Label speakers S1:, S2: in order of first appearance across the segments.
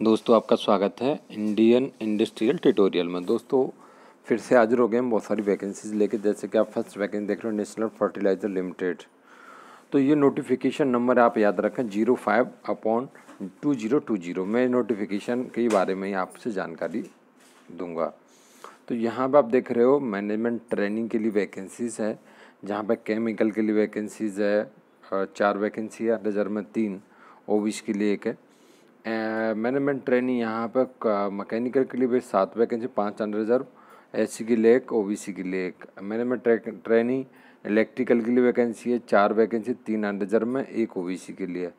S1: दोस्तों, आपका स्वागत है इंडियन इंडस्ट्रियल ट्यूटोरियल में। दोस्तों, फिर से हाजिर हो गए हम बहुत सारी वैकेंसीज लेके। जैसे कि आप फ़र्स्ट वैकेंसी देख रहे हो नेशनल फर्टिलाइज़र लिमिटेड तो ये नोटिफिकेशन नंबर आप याद रखें zero five upon two zero two zero मैं नोटिफिकेशन के बारे में ही आपसे जानकारी दूँगा। तो यहाँ पर आप देख रहे हो मैनेजमेंट ट्रेनिंग के लिए वैकेंसीज़ है। जहाँ पर केमिकल के लिए वैकेंसीज़ है चार वैकेंसी है रिज़र्व में तीन ओबीसी के लिए एक है। मैनेजमेंट ट्रेनिंग यहाँ पर मैकेनिकल के लिए भी सात वैकेंसी, पाँच अंडर रिज़र्व एस के लिए एक ओबीसी के लिए एक मैनेजमेंट ट्रेनिंग इलेक्ट्रिकल के लिए वैकेंसी है, चार वैकेंसी, तीन अंडर रिज़र्व में, एक ओ बी सी के लिए।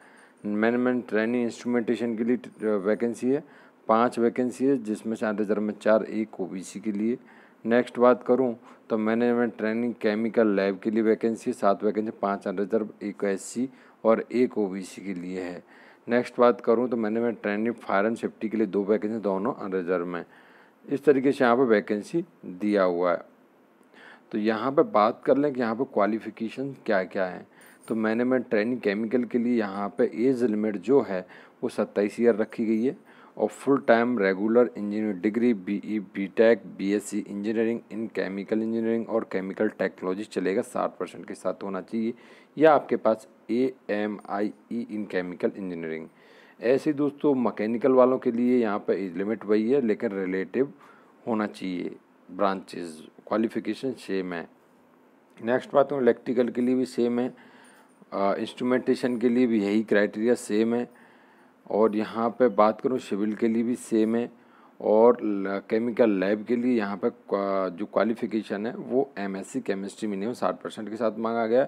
S1: मैनेजमेंट ट्रेनिंग इंस्ट्रूमेंटेशन के लिए वैकेंसी है, पाँच वैकेंसी है, जिसमें से अंडर रिज़र्व में चार, एक ओ बी सी के लिए। नेक्स्ट बात करूँ तो मैनेजमेंट ट्रेनिंग केमिकल लैब के लिए वैकेंसी है, सात वैकेंसी, पाँच अंडर रिज़र्व, एक एस सी और एक ओ बी सी के लिए है। नेक्स्ट बात करूँ तो मैंने मैं ट्रेनिंग फायर एंड सेफ्टी के लिए दो वैकेंसी दोनों अनरिजर्व में इस तरीके से यहाँ पर वैकेंसी दिया हुआ है। तो यहाँ पर बात कर लें कि यहाँ पर क्वालिफ़िकेशन क्या क्या है। तो मैंने मैं ट्रेनिंग केमिकल के लिए यहाँ पर एज लिमिट जो है, वो सत्ताईस ईयर रखी गई है। और full time regular engineer degree B E B tech B S C engineering in chemical engineering और केमिकल टेक्नोलॉजी चलेगा, साठ परसेंट के साथ होना चाहिए। या आपके पास A M I E in chemical engineering ऐसे दोस्तों मैकेनिकल वालों के लिए यहाँ पर एज लिमिट वही है, लेकिन रिलेटिव होना चाहिए ब्रांचेज क्वालिफिकेशन सेम है। नेक्स्ट बात हूँ इलेक्ट्रिकल के लिए भी सेम है। इंस्ट्रूमेंटेशन के लिए भी यही क्राइटेरिया सेम है। और यहाँ पे बात करूँ सिविल के लिए भी सेम है और केमिकल लैब के लिए यहाँ पे जो क्वालिफ़िकेशन है, वो एमएससी केमिस्ट्री मिनिमम साठ परसेंट के साथ मांगा गया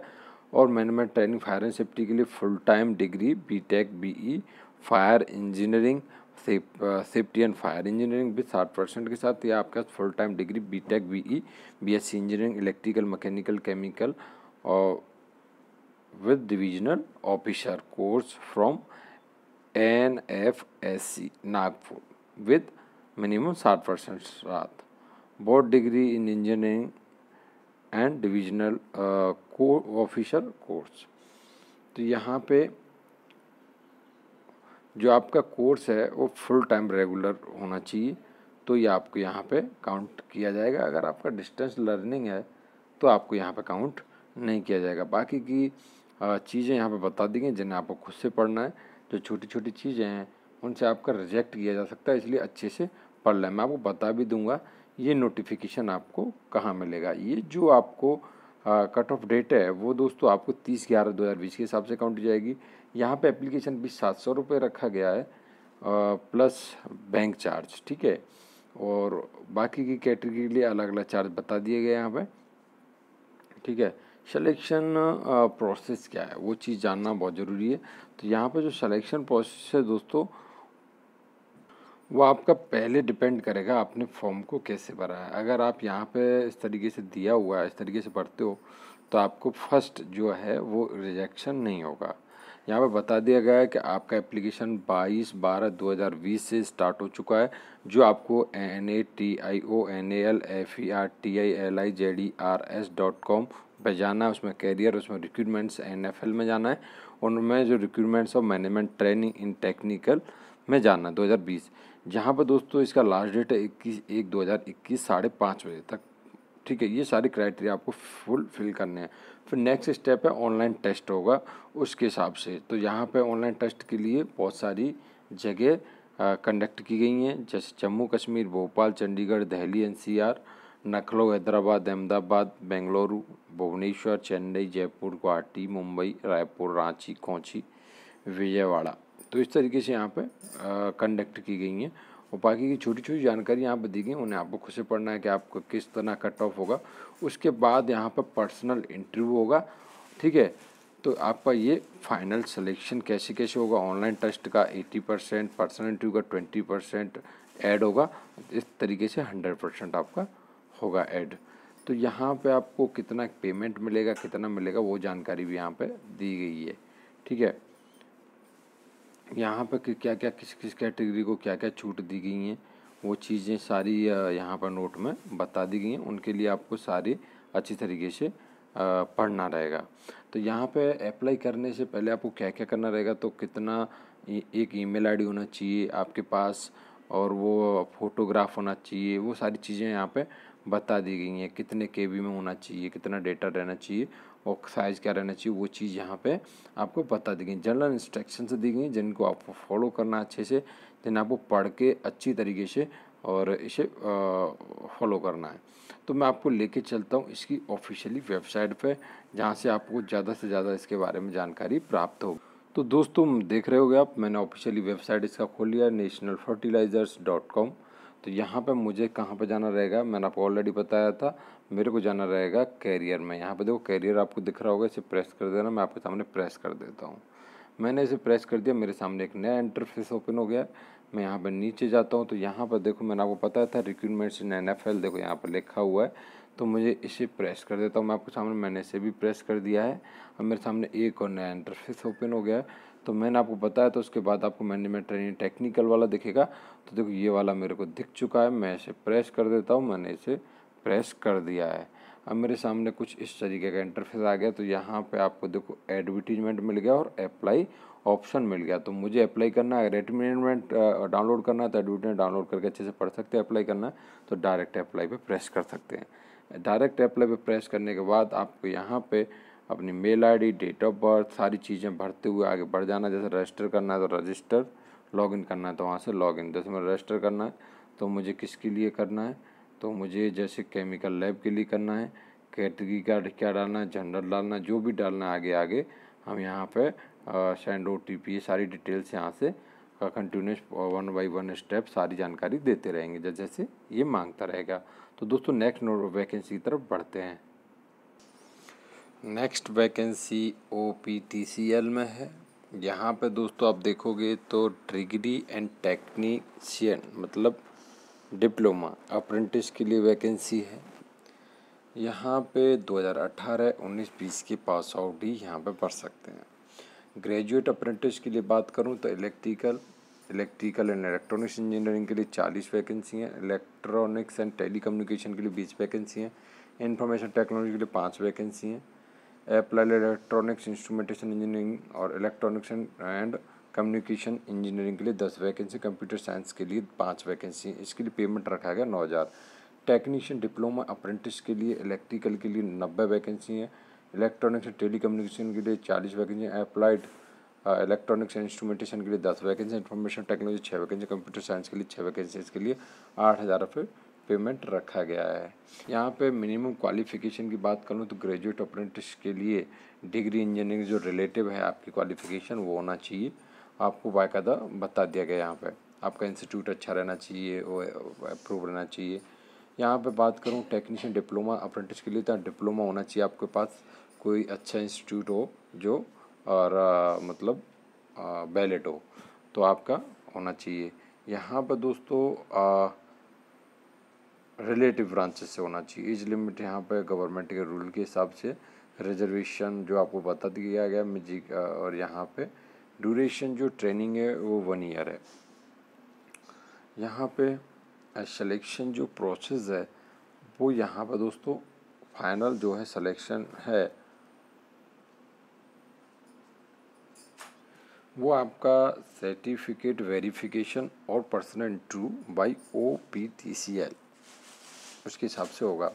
S1: और management training fire and safety के लिए full time degree BTech BE fire engineering safety and fire engineering भी साठ परसेंट के साथ या आपके पास full time degree BTech BE BSc engineering electrical mechanical chemical और with divisional officer course from N F S C Nagpur with minimum साठ percent साथ board degree in engineering and divisional को ऑफिसर कोर्स तो यहाँ पे जो आपका course है, वो फुल टाइम रेगुलर होना चाहिए तो ये आपको यहाँ पे काउंट किया जाएगा। अगर आपका डिस्टेंस लर्निंग है तो आपको यहाँ पे काउंट नहीं किया जाएगा। बाकी की चीज़ें यहाँ पे बता दी गई जिन्हें आपको खुद से पढ़ना है। जो छोटी छोटी चीज़ें हैं उनसे आपका रिजेक्ट किया जा सकता है इसलिए अच्छे से पढ़ लें। मैं आपको बता भी दूँगा ये नोटिफिकेशन आपको कहाँ मिलेगा। ये जो आपको कट ऑफ़ डेट है वो दोस्तों आपको तीस ग्यारह दो हज़ार बीस के हिसाब से काउंट जाएगी। यहाँ पे एप्लीकेशन भी सात सौ रुपये रखा गया है आ, प्लस बैंक चार्ज ठीक है? और बाकी की कैटेगरी के लिए अलग अलग चार्ज बता दिए गए यहाँ पे ठीक है? सिलेक्शन प्रोसेस क्या है? वो चीज़ जानना बहुत ज़रूरी है। तो यहाँ पे जो सिलेक्शन प्रोसेस है दोस्तों, वो आपका पहले डिपेंड करेगा आपने फॉर्म को कैसे भरा है। अगर आप यहाँ पे इस तरीके से दिया हुआ है, इस तरीके से भरते हो तो आपको फ़र्स्ट जो है वो रिजेक्शन नहीं होगा। यहाँ पे बता दिया गया है कि आपका एप्लीकेशन 22 बारह 2020 से स्टार्ट हो चुका है, जो आपको N A T I O N A L F E R T I L I J D R S dot com पर जाना है, उसमें कैरियर उसमें रिक्रूटमेंट्स एन एफ़ एल में जाना है उनमें जो recruitments of management training in technical में जाना है, दो हज़ार बीस। जहाँ पर दोस्तों इसका लास्ट डेट है इक्कीस, एक दो हज़ार इक्कीस साढ़े पाँच बजे तक। ठीक है, ये सारे क्राइटेरिया आपको फुल फिल करने हैं। फिर नेक्स्ट स्टेप है ऑनलाइन टेस्ट होगा उसके हिसाब से। तो यहाँ पे ऑनलाइन टेस्ट के लिए बहुत सारी जगह कंडक्ट की गई हैं। जैसे जम्मू कश्मीर, भोपाल, चंडीगढ़, दिल्ली एनसीआर लखनऊ हैदराबाद, अहमदाबाद, बेंगलुरु, भुवनेश्वर, चेन्नई, जयपुर, गुवाहाटी, मुंबई, रायपुर, रांची, कोची, विजयवाड़ा। तो इस तरीके से यहाँ पे कंडक्ट की गई हैं। और बाकी की छोटी छोटी जानकारी यहाँ पर दी गई, उन्हें आपको खुद से पढ़ना है कि आपको किस तरह कट ऑफ़ होगा। उसके बाद यहाँ पर पर्सनल इंटरव्यू होगा, ठीक है? तो आपका ये फाइनल सिलेक्शन कैसे कैसे होगा? ऑनलाइन टेस्ट का 80 परसेंट पर्सनल इंटरव्यू का 20 परसेंट ऐड होगा। इस तरीके से 100 परसेंट आपका होगा ऐड। तो यहाँ पे आपको कितना पेमेंट मिलेगा, कितना मिलेगा, वो जानकारी भी यहाँ पे दी गई है। ठीक है? यहाँ पर क्या क्या किस किस कैटेगरी को क्या क्या छूट दी गई हैं, वो चीज़ें सारी यहाँ पर नोट में बता दी गई हैं। उनके लिए आपको सारी अच्छी तरीके से पढ़ना रहेगा। तो यहाँ पे अप्लाई करने से पहले आपको क्या क्या करना रहेगा? तो कितना एक ईमेल आईडी होना चाहिए आपके पास और वो फोटोग्राफ होना चाहिए, वो सारी चीज़ें यहाँ पे बता दी गई हैं, कितने के में होना चाहिए, कितना डेटा रहना चाहिए और साइज़ क्या रहना चाहिए, वो चीज़ यहाँ पे आपको बता दी गई जनरल इंस्ट्रक्शन दी गई जिनको आपको फॉलो करना अच्छे से, जिन्हें आपको पढ़ के अच्छी तरीके से और इसे फॉलो करना है। तो मैं आपको लेके चलता हूँ इसकी ऑफिशियली वेबसाइट पे, जहाँ से आपको ज़्यादा से ज़्यादा इसके बारे में जानकारी प्राप्त हो तो दोस्तों, देख रहे होगे आप, मैंने ऑफिशियली वेबसाइट इसका खोल लिया नेशनल फर्टिलाइज़र्स डॉट कॉम तो यहाँ पे मुझे कहाँ पे जाना रहेगा? मैंने आपको ऑलरेडी बताया था, मेरे को जाना रहेगा कैरियर में। यहाँ पे देखो कैरियर आपको दिख रहा होगा, इसे प्रेस कर देना, मैं आपके सामने प्रेस कर देता हूँ। मैंने इसे प्रेस कर दिया, मेरे सामने एक नया इंटरफेस ओपन हो गया। मैं यहाँ पर नीचे जाता हूँ तो यहाँ पर देखो, मैंने आपको पता था रिक्रूटमेंट्स इन एन देखो, यहाँ पर लिखा हुआ है। तो मुझे इसे प्रेस कर देता हूँ, मैं आपके सामने, मैंने इसे भी प्रेस कर दिया है। अब मेरे सामने एक और नया इंटरफेस ओपन हो गया। है तो मैंने आपको बताया तो उसके बाद आपको मैनेजमेंट ट्रेनिंग टेक्निकल वाला दिखेगा। तो देखो, ये वाला मेरे को दिख चुका है, मैं इसे प्रेस कर देता हूँ, मैंने इसे प्रेस कर दिया है। अब मेरे सामने कुछ इस तरीके का इंटरफेस आ गया तो यहाँ पे आपको देखो एडवर्टीजमेंट मिल गया और अप्लाई ऑप्शन मिल गया। तो मुझे अप्लाई करना है एडवर्टीजमेंट डाउनलोड करना है तो एडवर्टीजमेंट डाउनलोड करके अच्छे से पढ़ सकते हैं अप्लाई करना है तो डायरेक्ट अप्लाई पे प्रेस कर सकते हैं। डायरेक्ट अप्लाई पे प्रेस करने के बाद आपको यहाँ पे अपनी mail ID, date of birth, सारी चीज़ें भरते हुए आगे बढ़ जाना जैसे रजिस्टर करना है तो रजिस्टर, लॉगिन करना है तो वहाँ से लॉगिन। जैसे मैं रजिस्टर करना है तो मुझे किसके लिए करना है? तो मुझे जैसे केमिकल लैब के लिए करना है कैटेगरी का क्या डालना है जनरल डालना जो भी डालना है आगे आगे, हम यहाँ पे सेंड ओ टी पी सारी डिटेल्स यहाँ से continuous one by one step सारी जानकारी देते रहेंगे। जैसे जैसे ये माँगता रहेगा। तो दोस्तों नेक्स्ट नोट वैकेंसी की तरफ़ बढ़ते हैं। Next vacancy O P T C L में है। यहाँ पे दोस्तों आप देखोगे तो डिग्री एंड टेक्नीशियन मतलब डिप्लोमा, अप्रेंटिस के लिए वैकेंसी है। यहाँ पे 2018 19 20 के पास आउट ही यहाँ पे पढ़ सकते हैं। ग्रेजुएट अप्रेंटिस के लिए बात करूँ तो electrical electrical and electronics engineering के लिए 40 वैकेंसी हैं। इलेक्ट्रॉनिक्स एंड टेली कम्युनिकेशन के लिए 20 वैकेंसी हैं। इंफॉर्मेशन टेक्नोलॉजी के लिए पाँच वैकेंसी हैं। अप्लाइड इलेक्ट्रॉनिक्स इंस्ट्रूमेंटेशन इंजीनियरिंग और इलेक्ट्रॉनिक्स एंड कम्युनिकेशन इंजीनियरिंग के लिए दस वैकेंसी कंप्यूटर साइंस के लिए पाँच वैकेंसी इसके लिए पेमेंट रखा गया नौ हज़ार। टेक्नीशियन डिप्लोमा अप्रेंटिस के लिए इलेक्ट्रिकल के लिए नब्बे वैकेंसी हैं। इलेक्ट्रॉनिक्स एंड टेली कम्युनिकेशन के लिए चालीस vacancy applied electronics and instrumentation के लिए दस वैकेंसी इन्फॉर्मेशन टेक्नोलॉजी छः वैकेंसी कंप्यूटर साइंस के लिए छः वैकेंसी इसके लिए आठ हज़ार रुपये पेमेंट रखा गया है। यहाँ पे मिनिमम क्वालिफ़िकेशन की बात करूँ तो ग्रेजुएट अप्रेंटिस के लिए डिग्री इंजीनियरिंग जो रिलेटिव है आपकी क्वालिफ़िकेशन वो होना चाहिए। आपको बाकायदा बता दिया गया यहाँ पे। आपका इंस्टीट्यूट अच्छा रहना चाहिए अप्रूव रहना चाहिए। यहाँ पे बात करूँ टेक्नीशियन डिप्लोमा अप्रेंटिस के लिए तो डिप्लोमा होना चाहिए आपके पास। कोई अच्छा इंस्टीट्यूट हो जो और आ, मतलब बैलेट हो तो आपका होना चाहिए। यहाँ पर दोस्तों आ, रिलेटिव ब्रांचेस से होना चाहिए। एज लिमिट यहाँ पर गवर्नमेंट के रूल के हिसाब से रिजर्वेशन जो आपको बता दिया गया मिजी, और यहाँ पे ड्यूरेशन जो ट्रेनिंग है वो वन ईयर है। यहाँ पे सिलेक्शन जो प्रोसेस है, वो यहाँ पर दोस्तों फाइनल जो है सिलेक्शन है, वो आपका सर्टिफिकेट वेरिफिकेशन और personal interview by O P T C L उसके हिसाब से होगा।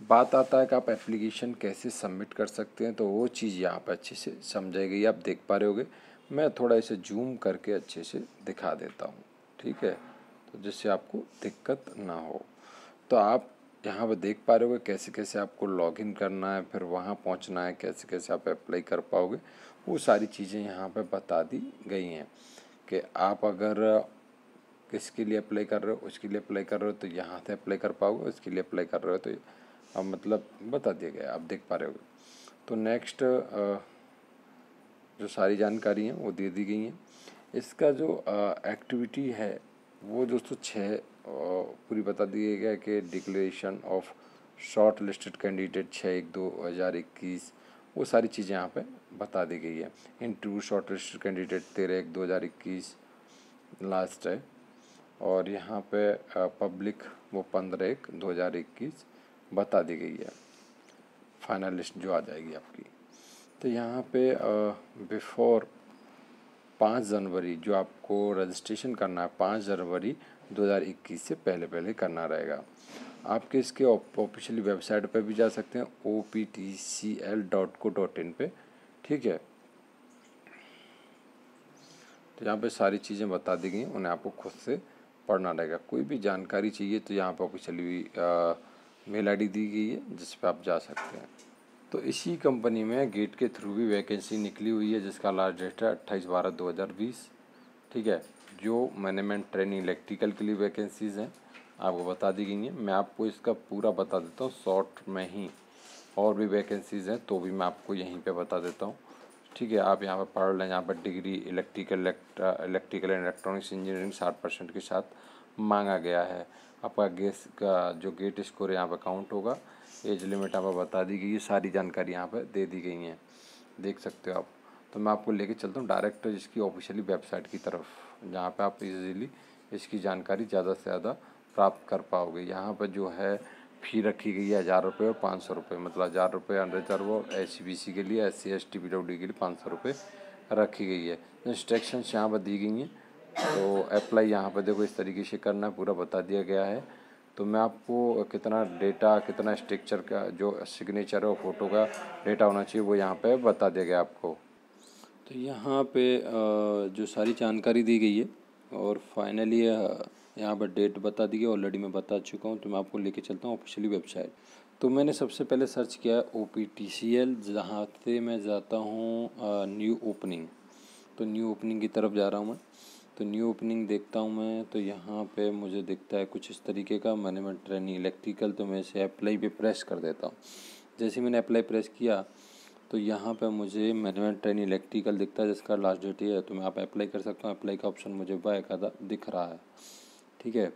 S1: बात आता है कि आप एप्लीकेशन कैसे सबमिट कर सकते हैं तो वो चीज़ यहाँ पर अच्छे से समझाई गई, आप देख पा रहे होगे। मैं थोड़ा इसे जूम करके अच्छे से दिखा देता हूँ, ठीक है? तो जिससे आपको दिक्कत ना हो। तो आप यहाँ पर देख पा रहे होगे कैसे कैसे आपको लॉगिन करना है, फिर वहाँ पहुँचना है, कैसे कैसे आप अप्लाई कर पाओगे। वो सारी चीज़ें यहाँ पर बता दी गई हैं कि आप अगर किसके लिए अप्लाई कर रहे हो, उसके लिए अप्लाई कर रहे हो तो यहाँ से अप्लाई कर पाओगे, उसके लिए अप्लाई कर रहे हो तो अब मतलब बता दिया गया, आप देख पा रहे हो। तो नेक्स्ट जो सारी जानकारी हैं, वो दे दी गई हैं। इसका जो एक्टिविटी है, वो दोस्तों छः पूरी बता दिए गया कि declaration of short listed candidate छः एक, दो हज़ार इक्कीस, वो सारी चीज़ें यहाँ पे बता दी गई है। इंटरव्यू शॉर्ट लिस्टेड कैंडिडेट तेरह, एक, दो हज़ार इक्कीस लास्ट है। और यहाँ पे पब्लिक वो पंद्रह एक, दो हज़ार इक्कीस बता दी गई है। फाइनल लिस्ट जो आ जाएगी आपकी। तो यहाँ पे बिफोर पाँच जनवरी जो आपको रजिस्ट्रेशन करना है, पाँच जनवरी 2021 से पहले पहले करना रहेगा। आपके इसके ऑफिशियली वेबसाइट पर भी जा सकते हैं O P T C L dot co dot in पर ठीक है? तो यहाँ पे सारी चीज़ें बता दी गई उन्हें आपको खुद से पढ़ना रहेगा। कोई भी जानकारी चाहिए तो यहाँ पर ऑफिशियली मेल आईडी दी गई है, जिस पर आप जा सकते हैं। तो इसी कंपनी में गेट के थ्रू भी वैकेंसी निकली हुई है, जिसका लास्ट डेट है अट्ठाईस बारह दो हज़ार बीस। ठीक है? जो मैनेजमेंट ट्रेनिंग इलेक्ट्रिकल के लिए वैकेंसीज़ हैं, आपको बता दी गई हैं। मैं आपको इसका पूरा बता देता हूँ, शॉर्ट में ही और भी वैकेंसीज़ हैं तो भी मैं आपको यहीं पे बता देता हूँ। ठीक है, आप यहाँ पर पढ़ लें, यहाँ पर degree electrical electrical and electronics engineering साठ परसेंट के साथ मांगा गया है। आपका गेस का जो गेट स्कोर यहाँ पर काउंट होगा। एज लिमिट पर बता दी गई है सारी जानकारी यहाँ पर दे दी गई हैं। देख सकते हो आप। तो मैं आपको लेके चलता हूँ डायरेक्ट इसकी ऑफिशियली वेबसाइट की तरफ़, जहाँ पर आप इजीली इसकी जानकारी ज़्यादा से ज़्यादा प्राप्त कर पाओगे। यहाँ पर जो है फ़ी रखी गई है हज़ार रुपये और पाँच सौ रुपये। मतलब हज़ार रुपये अनरिजर्व और एस सी के लिए S C S T P W के लिए पाँच सौ रुपये रखी गई है। इंस्ट्रक्शंस यहाँ पर दी गई हैं। तो अप्लाई यहाँ पर देखो, इस तरीके से करना है, पूरा बता दिया गया है। तो मैं आपको कितना डेटा कितना स्ट्रक्चर का, जो सिग्नेचर है फ़ोटो का डेटा होना चाहिए, वो यहाँ पे बता दिया गया आपको। तो यहाँ पे जो सारी जानकारी दी गई है और फाइनली यहाँ पर डेट बता दी गई ऑलरेडी मैं बता चुका हूँ तो मैं आपको लेके चलता हूँ ऑफिशियली वेबसाइट तो मैंने सबसे पहले सर्च किया O P T C L जहाँ से मैं जाता हूँ न्यू ओपनिंग तो न्यू ओपनिंग की तरफ़ जा रहा हूँ मैं। तो न्यू ओपनिंग देखता हूँ मैं तो यहाँ पे मुझे दिखता है कुछ इस तरीके का। मैनेजमेंट ट्रेनिंग इलेक्ट्रिकल तो मैं इसे अप्लाई पे प्रेस कर देता हूँ। जैसे मैंने अप्लाई प्रेस किया तो यहाँ पे मुझे मैनेजमेंट ट्रेनिंग इलेक्ट्रिकल दिखता है, जिसका लास्ट डेट ये है तो मैं आप अप्लाई कर सकता हूँ। अप्लाई का ऑप्शन मुझे बैक दिख रहा है। ठीक है?